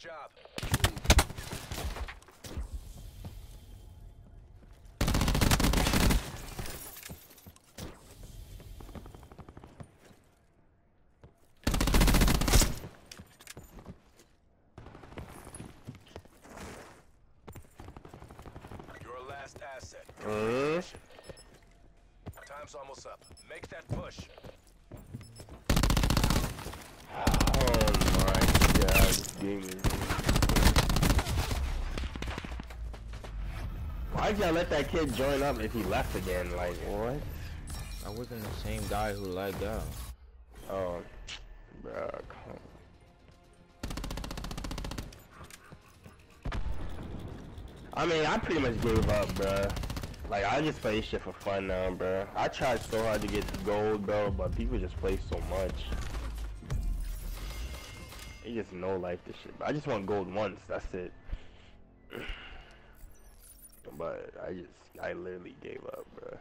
job. Your last asset. Mm. Time's almost up. Make that push. Oh this game is. Why'd y'all let that kid join up if he left again? Like, what? I wasn't the same guy who lagged out. Oh, bruh, come I mean, I pretty much gave up, bruh. Like, I just play shit for fun now, bruh. I tried so hard to get gold, bro, but people just play so much. They just know like this shit. I just want gold once, that's it. But I just, I literally gave up, bruh.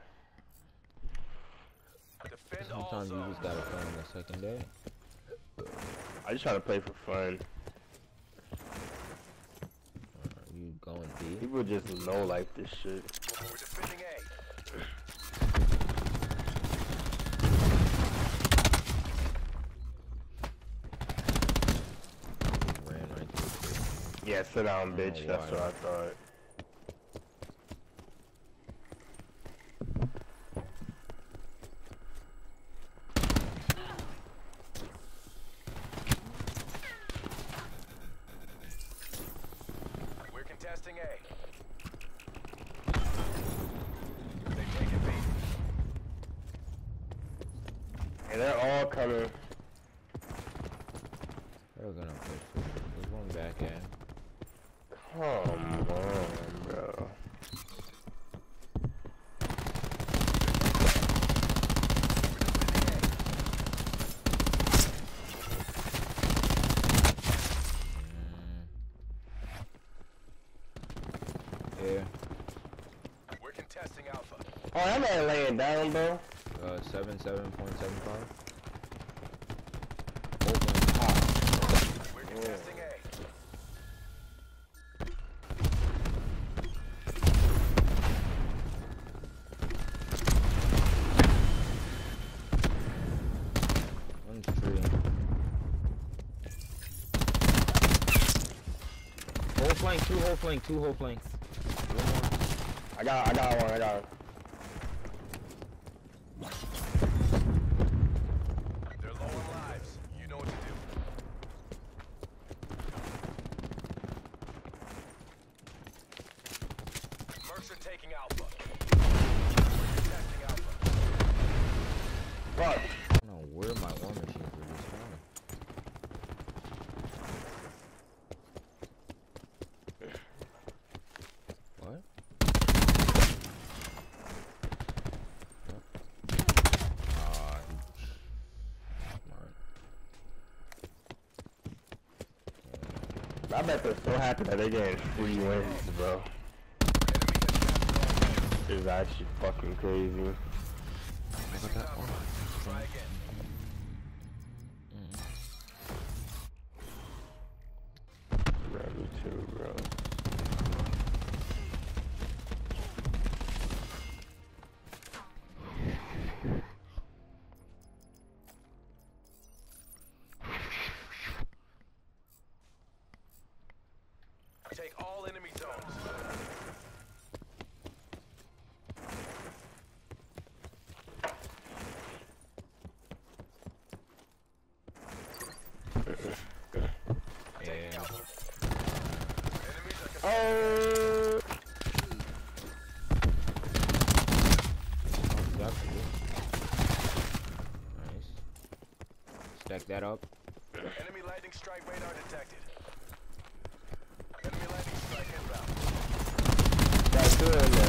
Defend Sometimes you just gotta play on the second day. I just try to play for fun. Uh, you going B? People just know like this shit. We're defending A. Ran right through B. Yeah, sit down, bitch. That's wow. what I thought. We're contesting A. They've taken B. And they're all coming. They're gonna push. it. There's one back end. Come on, bro. Yeah. We're contesting Alpha. That laying down, bro. Uh, seven, seven point seven five. We're contesting A. One's tree. Whole flank, two whole flank, two whole flank. One more. I got, I got one. I got. They're low on lives. You know what to do. Mercs are taking Alpha. Alpha. Fuck. I don't know where my war machines were just from. Ah. I bet they're so happy that they're getting free wins, bro. This is actually fucking crazy. Missing cover. Try again. Bro, me too, bro. Take all enemy zones. Taking Yeah. Alpha. Enemies are Oh. That's good. Nice. Stack that up. Enemy lightning strike radar detected. Enemy lightning strike inbound. Got two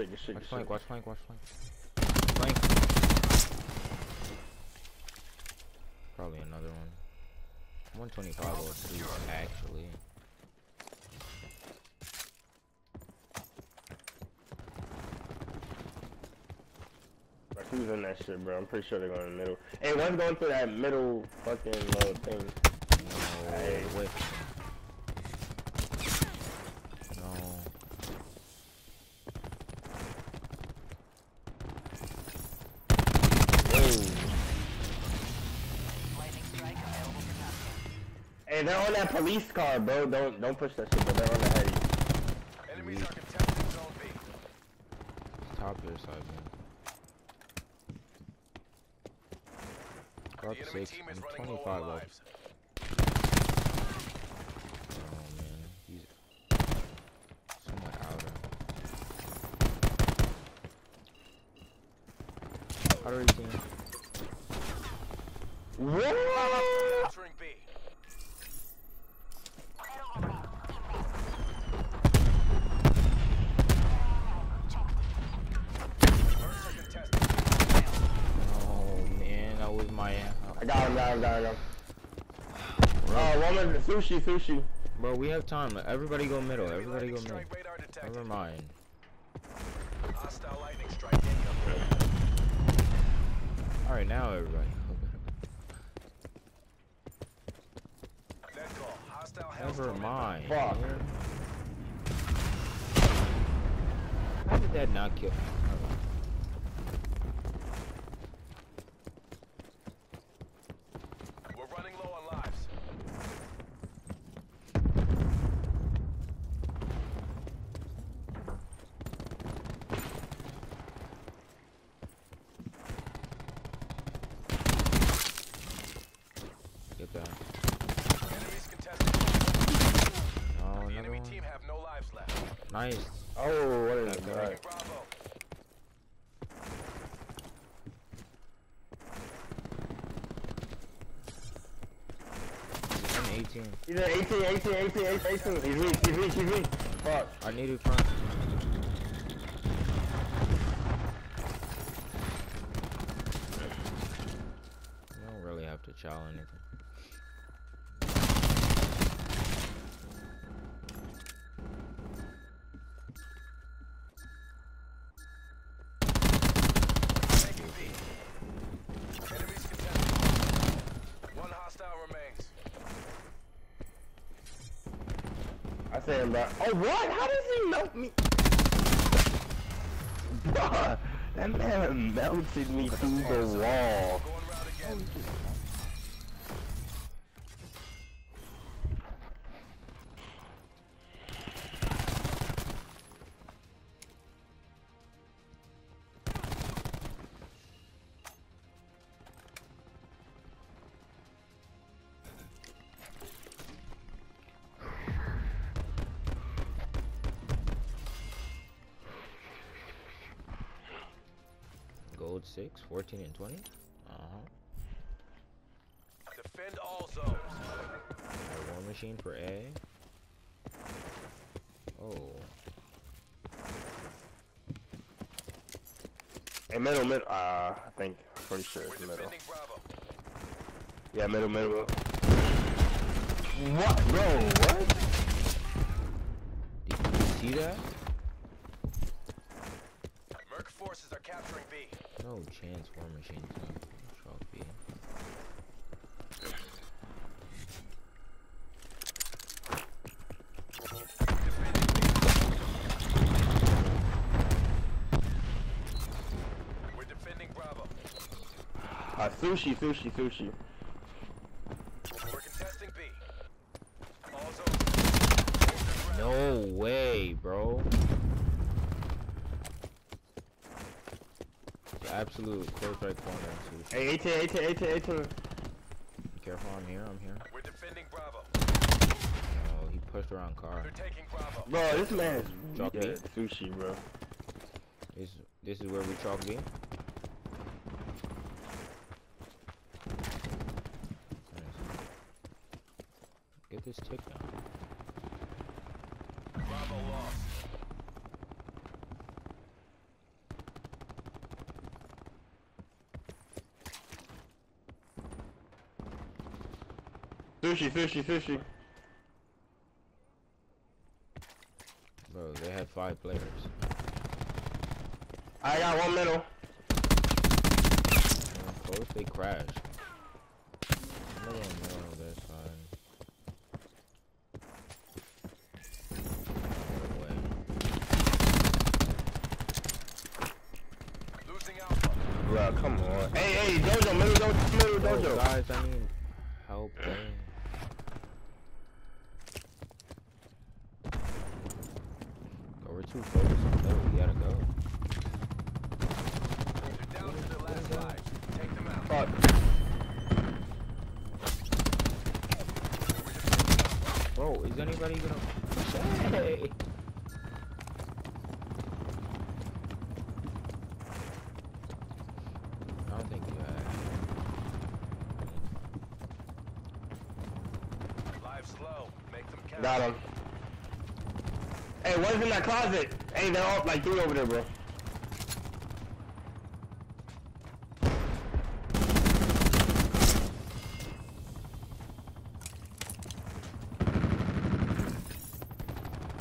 shake, shake, watch flank, watch flank, watch flank. Flank. Probably another one. 125 or two, actually. Who's in that shit, bro? I'm pretty sure they're going in the middle. Hey, one's going through that middle fucking little thing. No, hey. wait. Hey, they're on that police car, bro. Don't don't push that shit, but they're on the heady. Enemies are contesting Zone B. Top your side, man. Drop The enemy six. team is running 25 low on left. lives. Oh man, he's somewhat outer. Outer 18. What? Capturing B. First are contesting. Oh man, that was my. I got him, got him, got him. got him. Oh, woman, sushi, sushi. Bro, we have time. Everybody go middle. Enemy Everybody go middle. strike radar detected. Never mind. Hostile lightning strike incoming. All right, now everybody. Net call. Hostile Never mind. Fuck. How did that not kill? inbound. We're running low on lives. Get that. Enemies contesting. Oh, The another enemy one. team have no lives left. Nice. Oh, what is That's that? right. I'm 18. He's at 18, 18, 18, 18, 18. He's weak, he's weak, he's weak. Fuck. I need it front. You don't really have to chow anything. I say bro. Oh, what? How does he melt me? Bruh, that man melted me through the wall. Going round again. Gold 6, 14, and 20. Uh huh. Defend all zones. War machine for A. Oh. Hey, middle, middle. Uh, I think, I'm pretty sure it's middle. Bravo. Yeah, middle, middle. What, bro? What? Did you see that? Merc forces are capturing B. No chance war machine to shock B. We're defending Bravo. Uh, sushi, sushi, sushi. We're contesting B. All zones. No way, bro. The absolute close right corner. Sushi. Hey, 18, 18, 18, 18. Careful, I'm here, I'm here. We're defending Bravo. Oh, he pushed around car. They're taking Bravo. Bro, this man is Drop weak me. at sushi, bro. This this is where we chalk B. Get this tick down. Bravo lost. Sushi, sushi, sushi. Bro, they had five players. I got one middle. Of course they crashed. Another one more on their side. No way. Losing Alpha. Bro, come on. Hey, hey, Dojo, middle, Dojo, middle, Dojo. guys, I need help. Dang. Go, we're too focused on middle. We gotta go. They're down to their last lives. Take them out. Fuck. Bro, is anybody gonna? Hey. I don't think you have. Live slow. Make them count. Got him. Hey, what's in that closet? Hey, they're all like three over there, bro.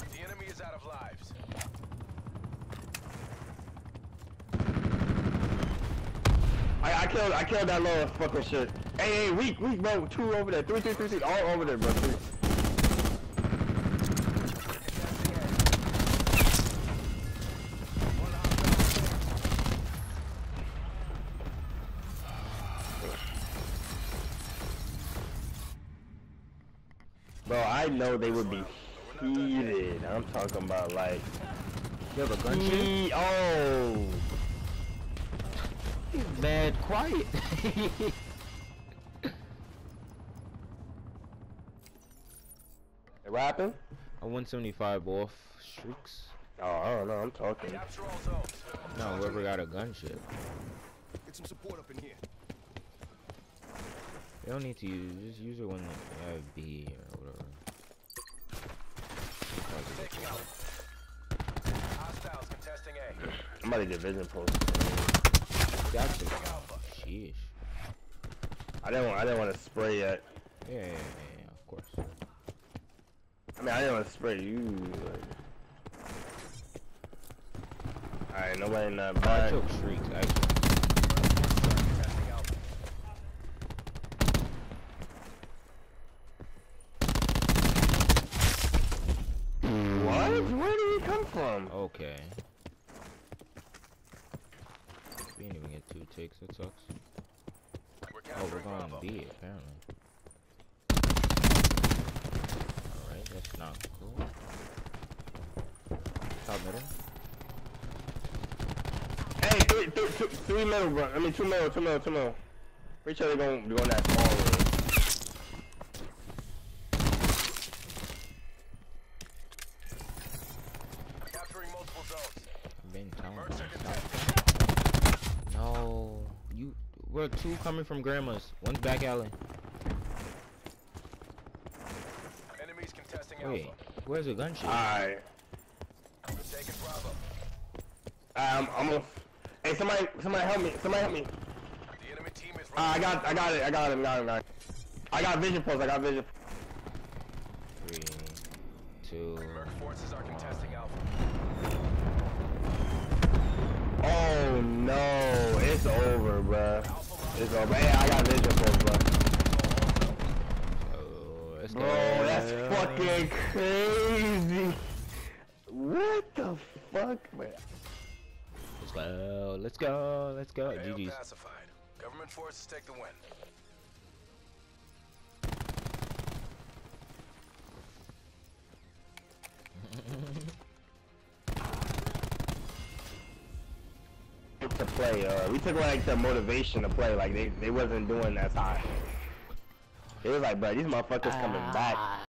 The enemy is out of lives. I, I killed, I killed that little fucking shit. Hey, hey, weak, weak, bro. Two over there, three, three, three, three, all over there, bro. Three. Bro, I know they would be heated. I'm talking about like. You have a gunship? He- oh. Mad quiet. They rapping? a 175 off streaks. Oh, I don't know. I'm talking. Capture all zones. No, whoever got a gunship. Get some support up in here. They don't need to use. Just use it when they have B or whatever. Taking out. Hostiles contesting A. I'm about to get Vision Pulse. That's. Sheesh. I didn't want. I didn't want to spray yet. Yeah, yeah, yeah, yeah, of course. I mean, I didn't want to spray you. Like. All right, nobody in that I took actually. Contesting Alpha. What? Where did he come from? Okay. We didn't even get two takes. That sucks. We're Oh, we're going Bravo. B apparently. Alright, that's not cool. Top middle. Hey, three, three, two, three middle, bro. I mean, two middle, two middle, two middle. Pretty sure they're going to go in that small room. Capturing multiple zones. Been telling Mercs are you, contesting. stop. No, you. We're two coming from grandma's. One's back alley. Enemies contesting Wait, Alpha. where's the gunshot? Alright. We're taking Bravo. Um, I'm gonna. Hey, somebody, somebody help me. Somebody help me. The enemy team is Uh, I got, I got it. I got him. Got him. Got him. I got Vision Pulse. I got vision. Three, two. Merc forces are contesting Alpha. Oh no, it's over, bruh. Alpha lost. It's over. Hey, I got Vision Pulse, bro. Oh, let's Bro, that's fucking crazy. What the fuck, man? Let's go. Let's go. Let's go. AO GG's. pacified. Government forces take the win. To play, uh, we took like the motivation to play. Like they, they wasn't doing that high. It was like, bro, these motherfuckers coming back.